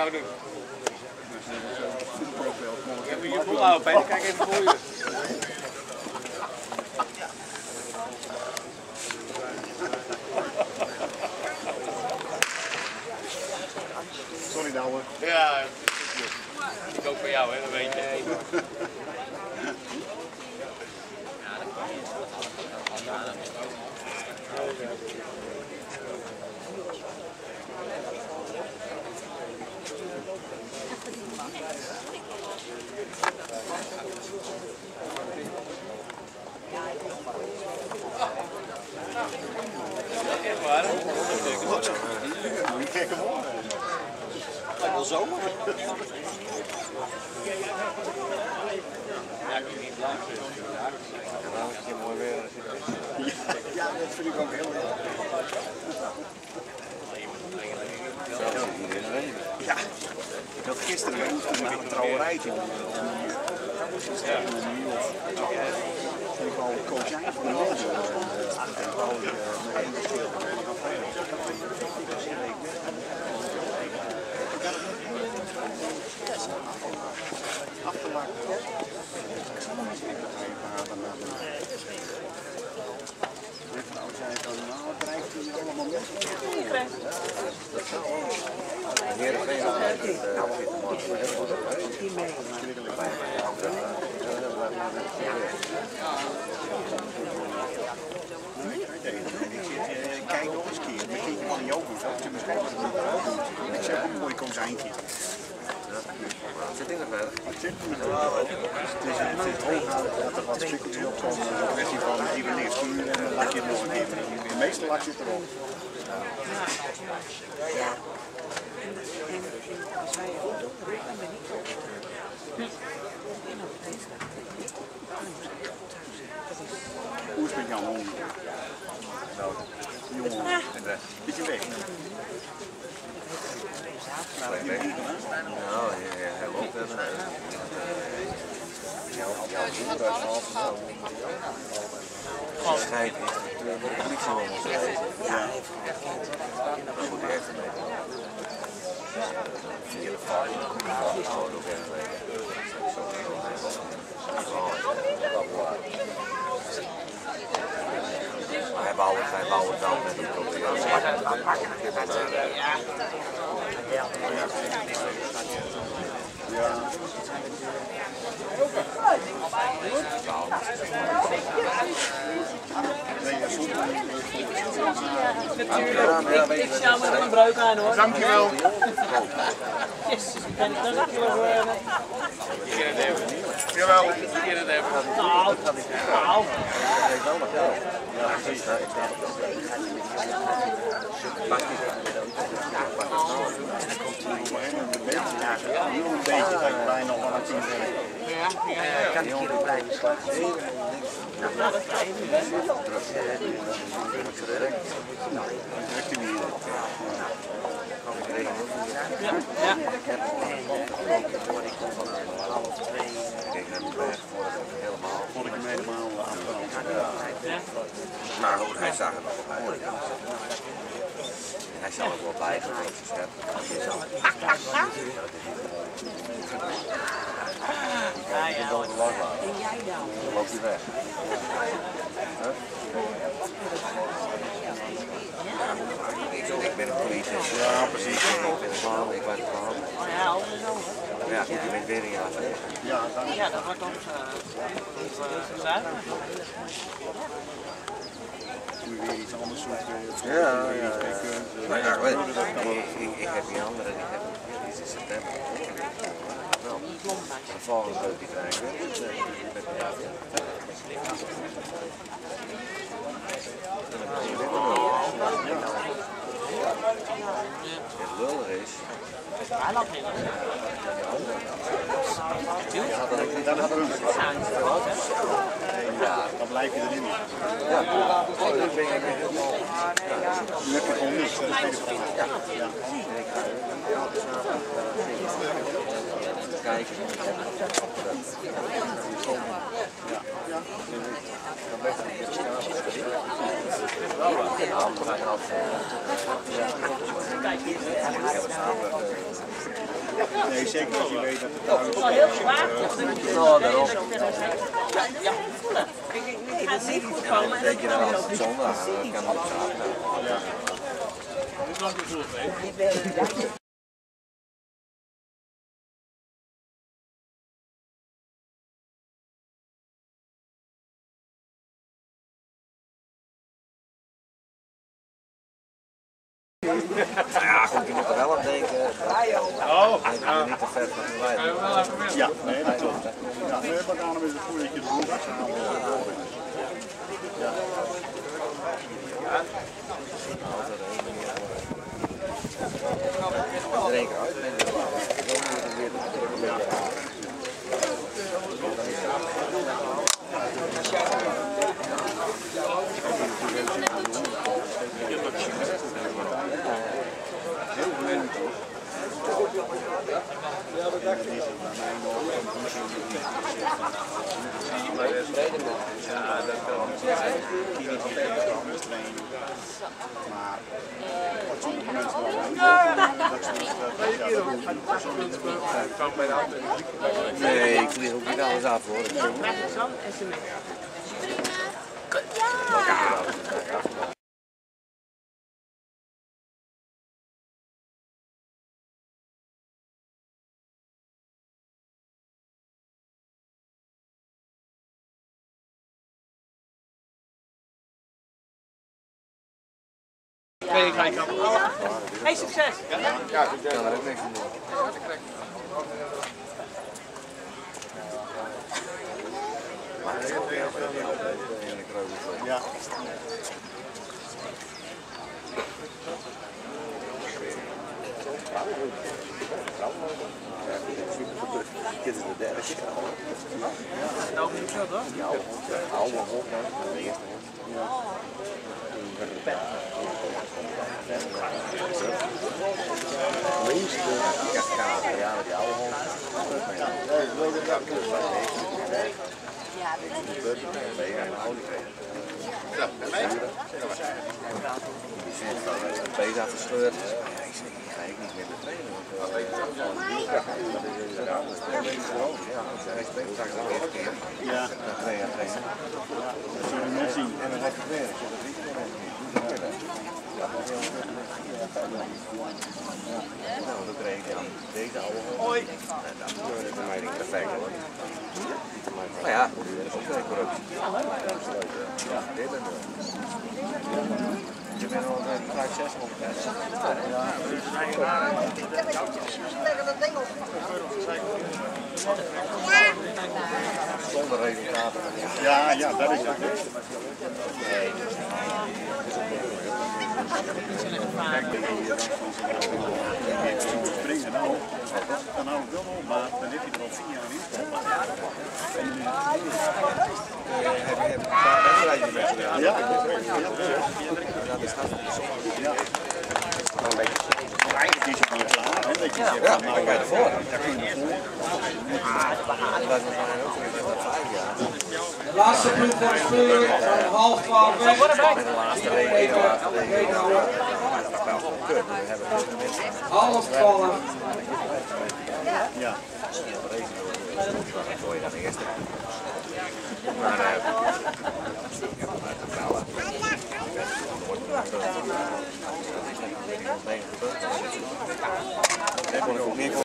nou doen? Heb je je volhouden, Peter? Kijk even voor je. Sorry Douwe. Ja, ik ook voor jou, hè, dat weet je. Echt waar, hè? Gekke man. Lijkt wel zomer. Ja, dat vind ik ook heel erg. Ja, ik had gisteren naar een trouwerijtje. Ja. Ik al kozijn voor de mensen. En wou ik met één verschil. Achterlaten. En vrouw zei van, nou, het drijft hier allemaal mensen. Kijk nog eens een keer, je. Dat je misschien doen. Ik zeg een mooi er verder? Het Het is het is dat er wat op van een kwestie van laat je het een keer. De lak zit erop. Hoe is het met jouw hond? Jongen, is je weg? Nou? Nou, hij, hij loopt er naar Jouw moeder uit half Schijt is de politie om ons Ja, dat moet hij even mee. Vaart, de oude ook Hij bouwt, hij bouwt wel met een Natuurlijk. Ik, ik zou me er een breuk aan hoor. Dankjewel. Yes, ben er achter geworden. Je kent het even. Jawel. Je kent het even. Nou, nou. Een beetje, ja, heel een beetje, dat ik bijna al aan het team ben. Kan ik hier blijven slaan? Druk je niet. Ja. Vond ik hem helemaal. Maar goed, hij zag het nog wel bij. Hij zal het wel bij Ja, ja. Dan loopt hij weg. Ik, ik ben een politie. Ja, precies. Ik ben een man, ik ben een man. Ja, alles over. Ja, goed, je bent weer een jaar verder. Ja, dan Ja, dat wordt ons zuiver. moet je weer iets anders zoeken. Ja, ja. ja. Maar ja, weet je, ik, ik, ik heb die andere, die heb die is in september. Wel, de volgende leuk die krijgen. Met de ja. Het lullig is, we Ja, dan blijf je erin. ja, ik ben ik. Dat. Ja. Ja, Nee, zeker als je weet dat het daar is. Heel zwaar. Daarom. Ja, voelen. Ik ga het niet goed komen. Denk zondag eh, kan zaterdag. Ja, goed, je moet er wel aan denken. Oh, Dat je niet te ver van de lijn. Ja, nee, dat klopt. Ja, daarom is het goed dat je de woensdag haalt. Er één keer uit. en dan moet het weer terug een beetje aan. Heel veel mensen toch? Ja, dat kan. Maar wat sommige mensen wel dat ze ja, muziek. Nee, ik vlieg ook niet alles af hoor. Nee, ga ik aan. Hey, succes. Ik kan er ook niks aan doen. Ja. Dit is de derde keer. Nou, je dat hoor. Die oude hond. De meeste kaskaden, ja, die oude hond. Nee, hij een olie kreeg. Die zit van het beest afgescheurd. Ja, ik ga ik niet meer trainen. eh, dat is een raar. Ja, hij spreekt straks al een keer. Ja, jaar trainen. dat we net zien. En dan heb je het weer. Als je dat niet meer hebt, doe je het weer. Ja, dat is heel Nou, dan kreeg ik aan deze oude hond. En dat is voor mij niet perfect hoor. Maar ja, dat is ook weer corruptie. Ja, dit dat. Je bent al een 5, 600 mensen. Zonder resultaten. Ja, ja, dat is het. Nou, dan hou ik wel op, maar dan heb je er al vier jaar in. Heb je een paar wedstrijdjes mee gedaan? Ja, Dat is hartstikke ja. Maar eigenlijk is het Ja, nou, kan je ervoor. De laatste punt van de spelen half twaalf weg. Maar. Half twaalf. Ja. Maar eh,